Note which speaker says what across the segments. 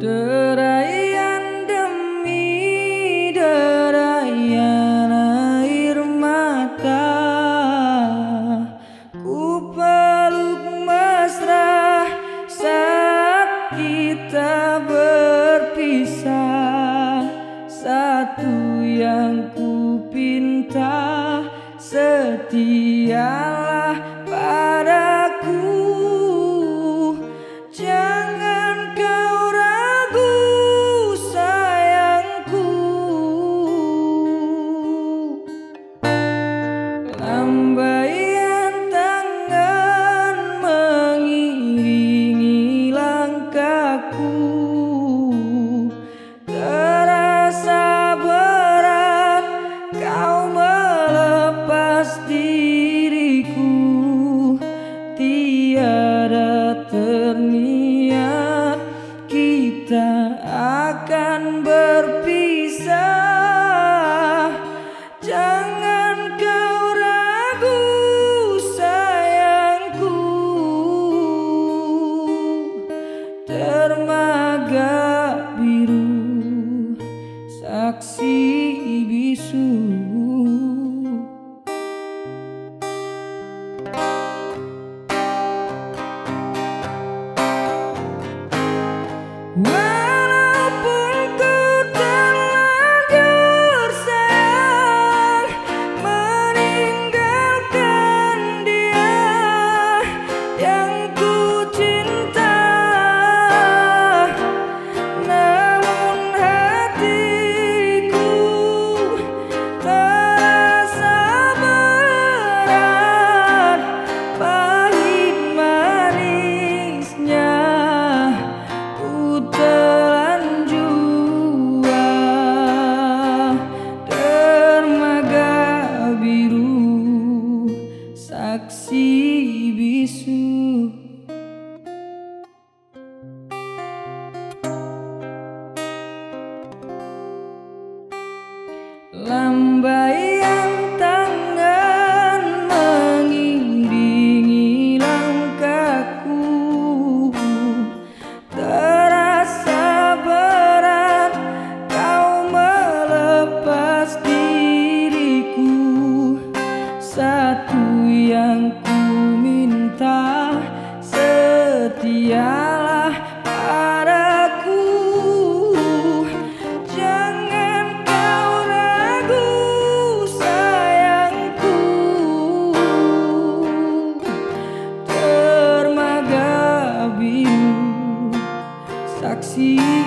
Speaker 1: Duh. setialah pada atas diriku tiada terniat kita akan si bisu. Lambai Yang ku minta Setialah padaku. Jangan kau ragu sayangku. Dermaga biru Saksi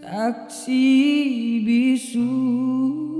Speaker 1: Saksi bisu.